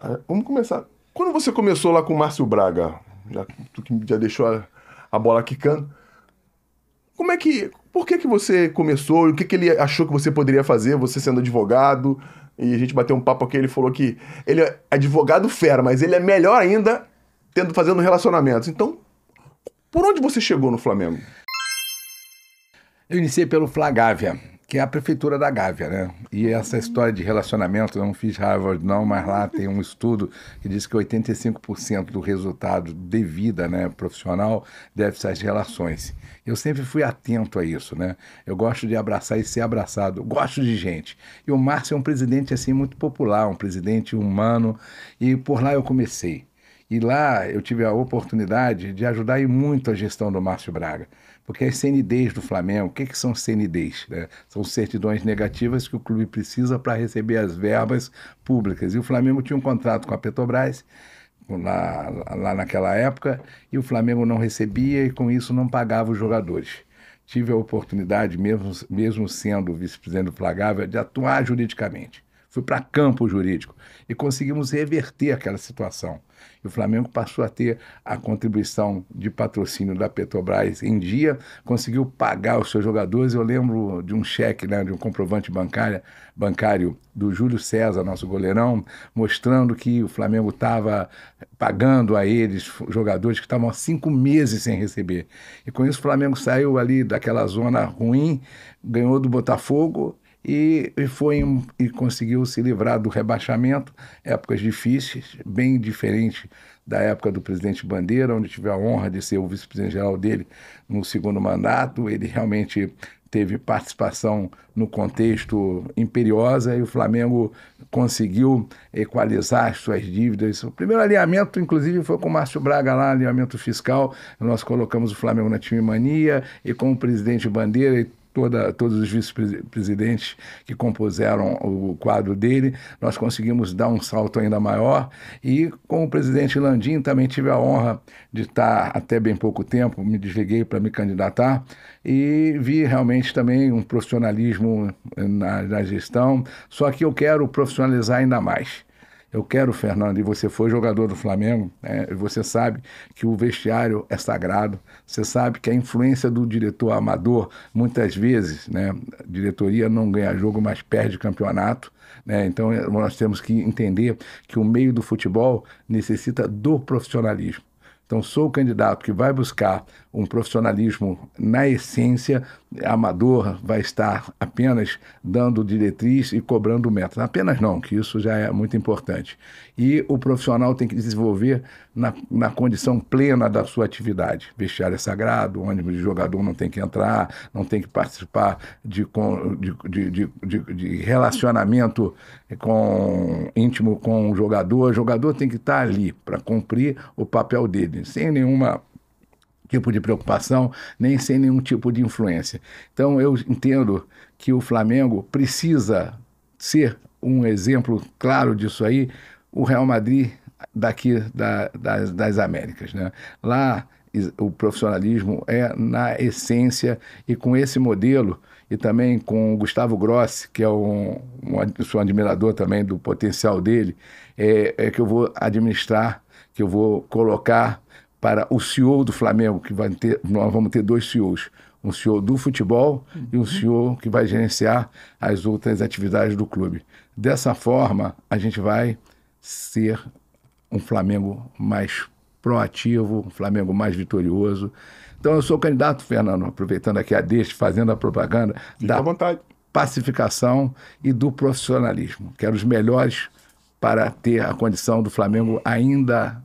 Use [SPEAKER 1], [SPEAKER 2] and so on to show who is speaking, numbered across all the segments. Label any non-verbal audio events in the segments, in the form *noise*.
[SPEAKER 1] Ah, vamos começar. Quando você começou lá com o Márcio Braga, já, tu que já deixou a, a bola quicando, como é que. Por que, que você começou? O que, que ele achou que você poderia fazer, você sendo advogado? E a gente bateu um papo aqui, ele falou que ele é advogado fera, mas ele é melhor ainda tendo fazendo relacionamentos. Então, por onde você chegou no Flamengo?
[SPEAKER 2] Eu iniciei pelo Flagávia, que é a prefeitura da Gávea, né? E essa história de relacionamento, eu não fiz Harvard não, mas lá tem um estudo que diz que 85% do resultado de vida né, profissional deve ser as relações. Eu sempre fui atento a isso, né? Eu gosto de abraçar e ser abraçado, eu gosto de gente. E o Márcio é um presidente assim muito popular, um presidente humano, e por lá eu comecei. E lá eu tive a oportunidade de ajudar muito a gestão do Márcio Braga. Porque as CNDs do Flamengo, o que, que são CNDs? Né? São certidões negativas que o clube precisa para receber as verbas públicas. E o Flamengo tinha um contrato com a Petrobras lá, lá naquela época e o Flamengo não recebia e com isso não pagava os jogadores. Tive a oportunidade, mesmo, mesmo sendo vice-presidente do Flagávia, de atuar juridicamente. Fui para campo jurídico e conseguimos reverter aquela situação. E o Flamengo passou a ter a contribuição de patrocínio da Petrobras em dia, conseguiu pagar os seus jogadores. Eu lembro de um cheque, né, de um comprovante bancário, bancário do Júlio César, nosso goleirão, mostrando que o Flamengo estava pagando a eles, jogadores que estavam há cinco meses sem receber. E com isso o Flamengo saiu ali daquela zona ruim, ganhou do Botafogo e, e foi e conseguiu se livrar do rebaixamento, épocas difíceis, bem diferente da época do presidente Bandeira, onde tive a honra de ser o vice-presidente geral dele no segundo mandato. Ele realmente teve participação no contexto imperiosa e o Flamengo conseguiu equalizar as suas dívidas. O primeiro alinhamento, inclusive, foi com o Márcio Braga lá, alinhamento fiscal. Nós colocamos o Flamengo na time mania e com o presidente Bandeira toda, todos os vice-presidentes que compuseram o quadro dele, nós conseguimos dar um salto ainda maior. E com o presidente Landim também tive a honra de estar até bem pouco tempo, me desliguei para me candidatar e vi realmente também um profissionalismo na, na gestão, só que eu quero profissionalizar ainda mais. Eu quero, Fernando, e você foi jogador do Flamengo, né? você sabe que o vestiário é sagrado, você sabe que a influência do diretor amador, muitas vezes, né? a diretoria não ganha jogo, mas perde campeonato. Né? Então nós temos que entender que o meio do futebol necessita do profissionalismo. Então, sou o candidato que vai buscar um profissionalismo na essência, amador, vai estar apenas dando diretriz e cobrando metas. Apenas não, que isso já é muito importante. E o profissional tem que desenvolver na, na condição plena da sua atividade. Vestiário é sagrado, ônibus de jogador não tem que entrar, não tem que participar de, de, de, de, de relacionamento com, íntimo com o jogador. O jogador tem que estar ali para cumprir o papel dele, sem nenhuma tipo de preocupação, nem sem nenhum tipo de influência. Então eu entendo que o Flamengo precisa ser um exemplo claro disso aí, o Real Madrid daqui da, das, das Américas. Né? Lá o profissionalismo é na essência e com esse modelo e também com o Gustavo Grossi, que é um, um sou admirador também do potencial dele, é, é que eu vou administrar, que eu vou colocar para o CEO do Flamengo, que vai ter, nós vamos ter dois CEOs, um CEO do futebol uhum. e um CEO que vai gerenciar as outras atividades do clube. Dessa forma, a gente vai ser um Flamengo mais proativo, um Flamengo mais vitorioso. Então eu sou candidato, Fernando, aproveitando aqui a deixa, fazendo a propaganda
[SPEAKER 1] Fique da vontade.
[SPEAKER 2] pacificação e do profissionalismo. Quero os melhores para ter a condição do Flamengo ainda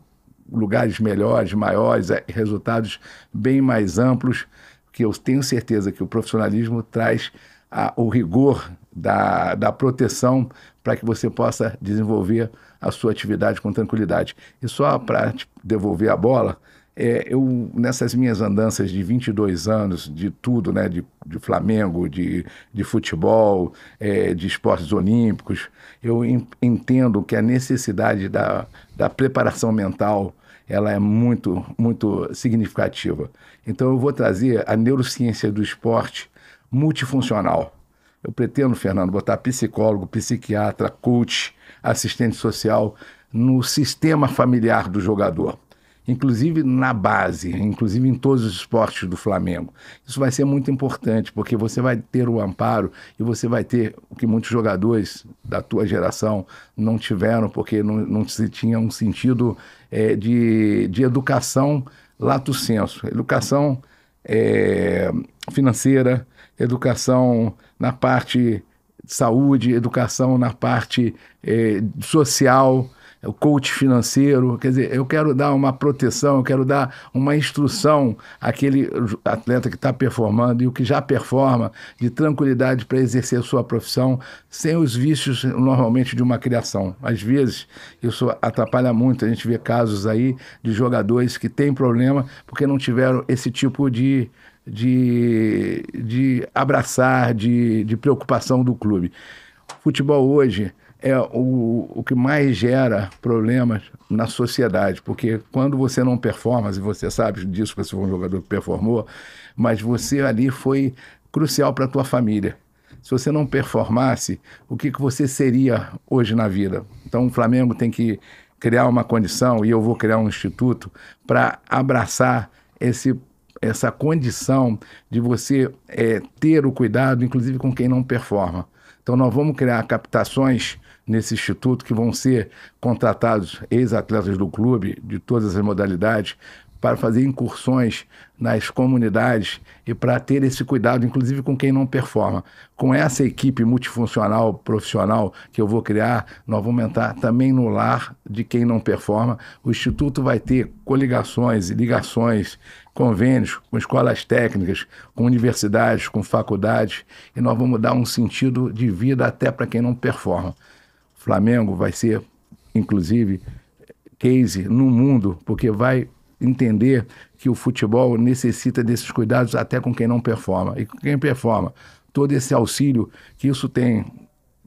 [SPEAKER 2] lugares melhores, maiores, é, resultados bem mais amplos, que eu tenho certeza que o profissionalismo traz a, o rigor da, da proteção para que você possa desenvolver a sua atividade com tranquilidade. E só para devolver a bola, é, eu, nessas minhas andanças de 22 anos, de tudo, né, de, de Flamengo, de, de futebol, é, de esportes olímpicos, eu entendo que a necessidade da, da preparação mental ela é muito, muito significativa. Então eu vou trazer a neurociência do esporte multifuncional. Eu pretendo, Fernando, botar psicólogo, psiquiatra, coach, assistente social no sistema familiar do jogador inclusive na base, inclusive em todos os esportes do Flamengo. Isso vai ser muito importante, porque você vai ter o amparo e você vai ter o que muitos jogadores da tua geração não tiveram, porque não, não se tinha um sentido é, de, de educação lato senso, educação é, financeira, educação na parte de saúde, educação na parte é, social, o coach financeiro, quer dizer, eu quero dar uma proteção, eu quero dar uma instrução àquele atleta que está performando e o que já performa, de tranquilidade para exercer a sua profissão, sem os vícios normalmente de uma criação. Às vezes, isso atrapalha muito, a gente vê casos aí de jogadores que têm problema porque não tiveram esse tipo de, de, de abraçar, de, de preocupação do clube. Futebol hoje é o, o que mais gera problemas na sociedade, porque quando você não performa, e você sabe disso, porque você foi um jogador que performou, mas você ali foi crucial para a tua família. Se você não performasse, o que, que você seria hoje na vida? Então o Flamengo tem que criar uma condição, e eu vou criar um instituto, para abraçar esse essa condição de você é, ter o cuidado, inclusive com quem não performa. Então, nós vamos criar captações nesse instituto que vão ser contratados ex-atletas do clube, de todas as modalidades, para fazer incursões nas comunidades e para ter esse cuidado, inclusive com quem não performa. Com essa equipe multifuncional, profissional que eu vou criar, nós vamos entrar também no lar de quem não performa. O Instituto vai ter coligações e ligações, convênios com escolas técnicas, com universidades, com faculdades, e nós vamos dar um sentido de vida até para quem não performa. Flamengo vai ser, inclusive, case no mundo, porque vai entender que o futebol necessita desses cuidados até com quem não performa. E com quem performa, todo esse auxílio que isso tem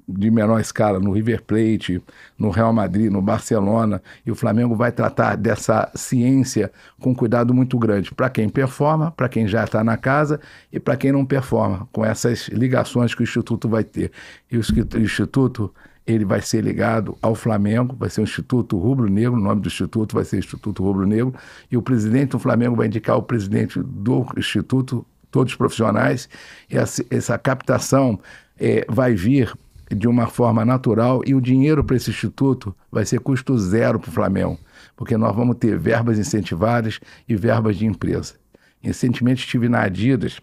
[SPEAKER 2] de menor escala no River Plate, no Real Madrid, no Barcelona, e o Flamengo vai tratar dessa ciência com cuidado muito grande para quem performa, para quem já está na casa e para quem não performa, com essas ligações que o Instituto vai ter. E o Instituto ele vai ser ligado ao Flamengo, vai ser o Instituto Rubro Negro, o nome do Instituto vai ser Instituto Rubro Negro, e o presidente do Flamengo vai indicar o presidente do Instituto, todos profissionais, e essa, essa captação é, vai vir de uma forma natural e o dinheiro para esse instituto vai ser custo zero para o Flamengo, porque nós vamos ter verbas incentivadas e verbas de empresa. Recentemente estive na Adidas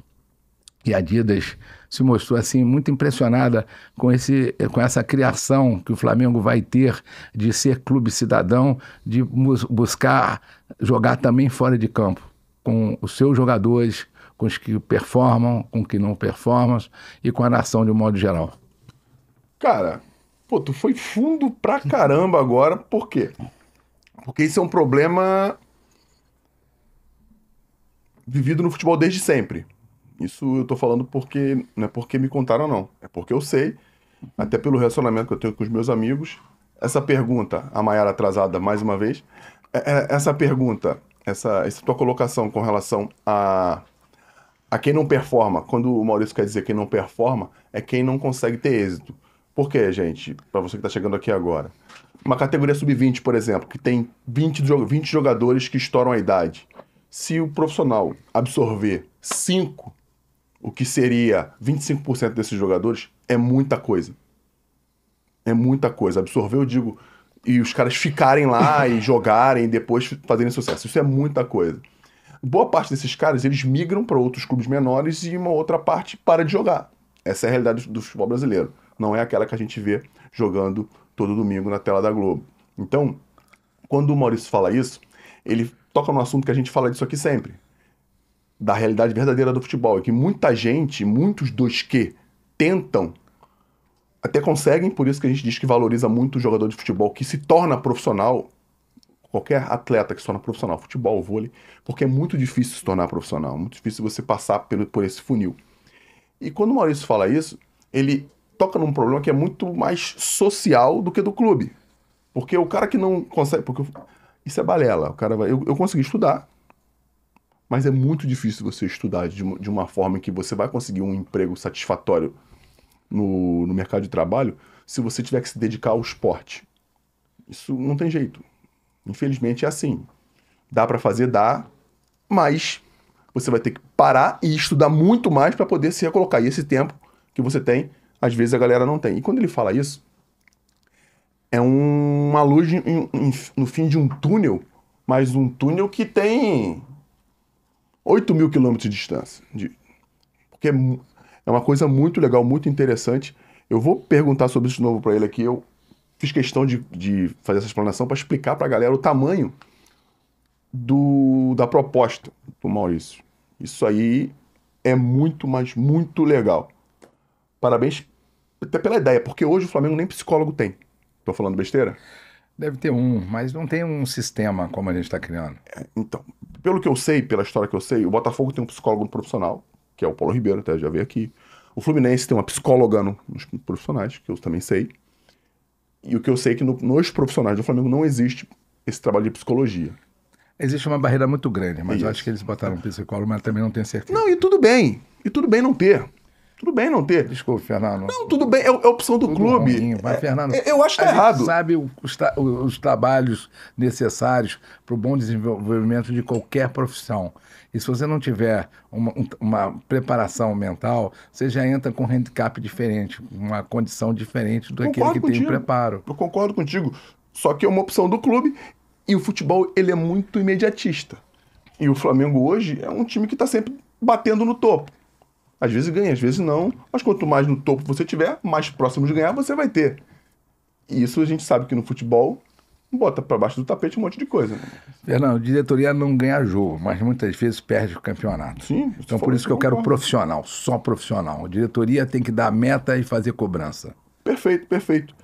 [SPEAKER 2] e a Adidas se mostrou assim muito impressionada com, esse, com essa criação que o Flamengo vai ter de ser clube cidadão, de buscar jogar também fora de campo, com os seus jogadores, com os que performam, com os que não performam e com a nação de um modo geral.
[SPEAKER 1] Cara, pô, tu foi fundo pra caramba agora, por quê? Porque isso é um problema vivido no futebol desde sempre. Isso eu tô falando porque não é porque me contaram, não. É porque eu sei, até pelo relacionamento que eu tenho com os meus amigos. Essa pergunta, a Maiara atrasada mais uma vez, é, é, essa pergunta, essa, essa tua colocação com relação a, a quem não performa, quando o Maurício quer dizer quem não performa, é quem não consegue ter êxito. Por quê, gente? Para você que está chegando aqui agora. Uma categoria sub-20, por exemplo, que tem 20, 20 jogadores que estouram a idade. Se o profissional absorver 5 o que seria 25% desses jogadores, é muita coisa. É muita coisa. Absorver, eu digo, e os caras ficarem lá *laughs* e jogarem e depois fazerem sucesso. Isso é muita coisa. Boa parte desses caras, eles migram para outros clubes menores e uma outra parte para de jogar. Essa é a realidade do futebol brasileiro. Não é aquela que a gente vê jogando todo domingo na tela da Globo. Então, quando o Maurício fala isso, ele toca no assunto que a gente fala disso aqui sempre da realidade verdadeira do futebol. É que muita gente, muitos dos que tentam, até conseguem, por isso que a gente diz que valoriza muito o jogador de futebol que se torna profissional, qualquer atleta que se torna profissional, futebol, vôlei, porque é muito difícil se tornar profissional, muito difícil você passar pelo, por esse funil. E quando o Maurício fala isso, ele toca num problema que é muito mais social do que do clube. Porque o cara que não consegue. Porque isso é balela. O cara vai, eu, eu consegui estudar, mas é muito difícil você estudar de uma, de uma forma que você vai conseguir um emprego satisfatório no, no mercado de trabalho se você tiver que se dedicar ao esporte. Isso não tem jeito. Infelizmente é assim. Dá para fazer, dá, mas você vai ter que parar e estudar muito mais para poder se recolocar. E esse tempo que você tem, às vezes a galera não tem. E quando ele fala isso, é um, uma luz em, em, no fim de um túnel, mas um túnel que tem 8 mil quilômetros de distância. De, porque é, é uma coisa muito legal, muito interessante. Eu vou perguntar sobre isso de novo para ele aqui. Eu fiz questão de, de fazer essa explanação para explicar para a galera o tamanho do, da proposta do Maurício. Isso aí é muito, mas muito legal. Parabéns até pela ideia, porque hoje o Flamengo nem psicólogo tem. Tô falando besteira?
[SPEAKER 2] Deve ter um, mas não tem um sistema como a gente está criando.
[SPEAKER 1] É, então, pelo que eu sei, pela história que eu sei, o Botafogo tem um psicólogo profissional, que é o Paulo Ribeiro, até já veio aqui. O Fluminense tem uma psicóloga nos profissionais, que eu também sei. E o que eu sei é que no, nos profissionais do Flamengo não existe esse trabalho de psicologia.
[SPEAKER 2] Existe uma barreira muito grande, mas Isso. eu acho que eles botaram um psicólogo, mas também não tenho certeza.
[SPEAKER 1] Não, e tudo bem. E tudo bem não ter. Tudo bem não ter.
[SPEAKER 2] Desculpe, Fernando.
[SPEAKER 1] Não, tudo bem, é, é opção do tudo clube.
[SPEAKER 2] Ruim. Vai,
[SPEAKER 1] é,
[SPEAKER 2] Fernando.
[SPEAKER 1] É, eu acho que tá errado.
[SPEAKER 2] sabe os, tra os trabalhos necessários para o bom desenvolvimento de qualquer profissão. E se você não tiver uma, uma, preparação mental, você já entra com um handicap diferente, uma condição diferente do aquele que contigo. tem o preparo.
[SPEAKER 1] Eu concordo contigo. Só que é uma opção do clube e o futebol ele é muito imediatista. E o Flamengo hoje é um time que está sempre batendo no topo. Às vezes ganha, às vezes não. Mas quanto mais no topo você tiver, mais próximo de ganhar você vai ter. E isso a gente sabe que no futebol bota para baixo do tapete um monte de coisa. Né?
[SPEAKER 2] Fernando, diretoria não ganha jogo, mas muitas vezes perde o campeonato.
[SPEAKER 1] Sim.
[SPEAKER 2] Então por isso que eu quero profissional, só profissional. A diretoria tem que dar meta e fazer cobrança.
[SPEAKER 1] Perfeito, perfeito.